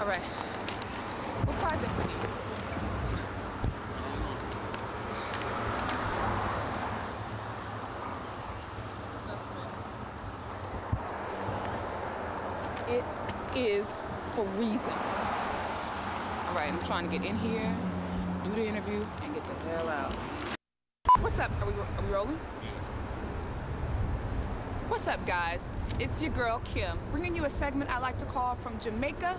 All right. What projects are these? It is for reason. All right, I'm trying to get in here, do the interview, and get the hell out. What's up? Are we, are we rolling? What's up, guys? It's your girl Kim, bringing you a segment I like to call From Jamaica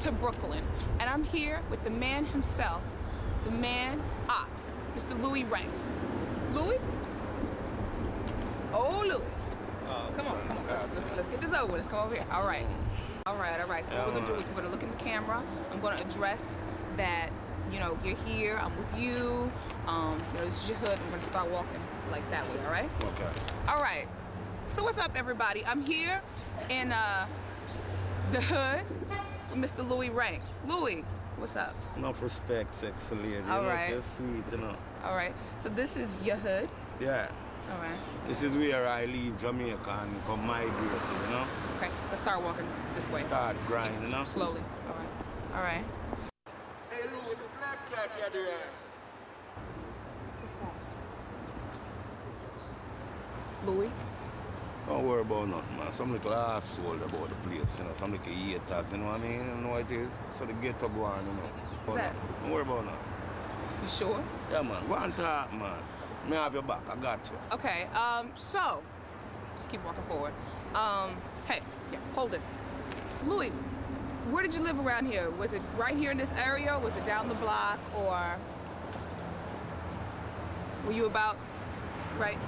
to Brooklyn. And I'm here with the man himself, the man Ox, Mr. Louie Ranks. Louie? Oh, Louie. Come on, come on. Let's, let's get this over with. Let's come over here. All right. All right, all right. So what we're gonna do is we're gonna look in the camera. I'm gonna address that, you know, you're here, I'm with you. Um, you know, this is your hood. I'm gonna start walking like that way, all right? Okay. All right. So what's up, everybody? I'm here in uh, the hood with Mr. Louie Ranks. Louie, what's up? Enough respect, sexy lady. All you know, right. She's sweet, you know. All right. So this is your hood. Yeah. All right. This is where I leave Jamaica and come migrate to, you know. Okay. Let's start walking this way. Start grinding, you know. Slowly. All right. All right. Hey, Lou, the black cat here, the. What's that? Louie. Don't worry about nothing, man. Some little asshole about the place, you know. Some little haters, you know what I mean? You know what it is? So the ghetto go on, you know. That? Don't worry about nothing. You sure? Yeah, man. Go and talk, man. Me have your back. I got you. Okay. Um. So, just keep walking forward. Um. Hey. Yeah. Hold this. Louie, where did you live around here? Was it right here in this area? Was it down the block, or were you about right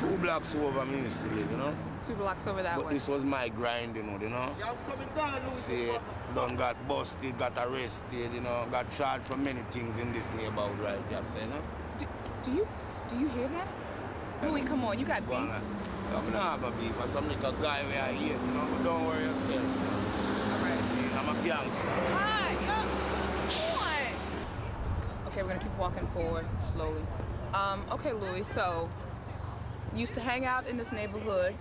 Two blocks over me used to live, you know. two blocks over that But way? this was my grind, you know, you know. Yeah, I'm coming down, Lou. See, done got busted, got arrested, you know, got charged for many things in this neighborhood right here, so, you know. Do, do you do you hear that? Louie, come on. You got Go on, beef. I'm not gonna have a beef for some little guy where I hate, you know, but don't worry yourself. All right. See, I'm a gangster. Hi, yo, what? Okay, we're gonna keep walking forward slowly. Um, okay, Louie, so used to hang out in this neighborhood,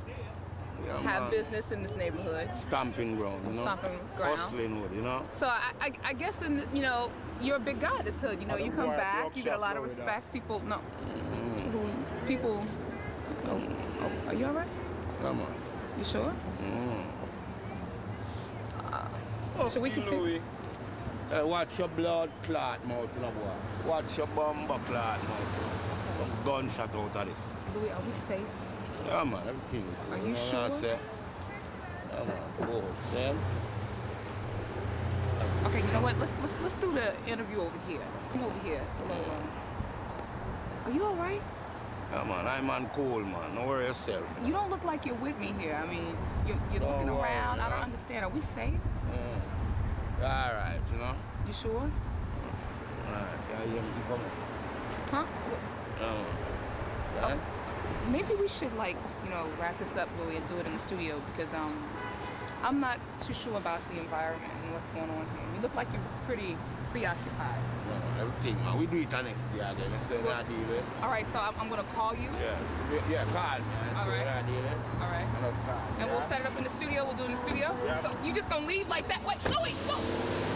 Yeah, have man. business in this neighborhood. Stamping ground, you know. Stomping ground. Hustling wood, you know. So I, I, I guess in you know you're a big guy in this hood. You know, you come back, you get a lot of respect. People, no, who people. Oh, oh, are you all right? Come on. You sure? Mm. Should we continue? Hey, watch your blood clot mouth, you know, boy. Watch your bumper clot mouth. Some gunshot out of this. Louie, are we safe? Yeah, man, everything. Are you know what I sure? say? Yeah, man. Yeah. Okay, you know what? Let's let's let's do the interview over here. Let's come over here. It's a little. Um, are you all right? Yeah, man, I'm on cool, man. Don't worry yourself. You don't look like you're with me here. I mean, you're, you're looking worry, around. I don't understand. Are we safe? Mm. All right, you know. You sure? All right, yeah, you, you come on. Huh? Yeah, man. Oh. Maybe we should like, you know, wrap this up, Louie, and do it in the studio because um, I'm not too sure about the environment and what's going on here. You look like you're pretty preoccupied. No, everything, man. We do it next day again. What Well- I deal with. All right, so I'm, I'm gonna call you. Yes. Yeah, call me. All right. I deal with. All right. And call. And we'll set it up in the studio. We'll do it in the studio. Yeah. So you just gonna leave like that? Wait, no. Gonna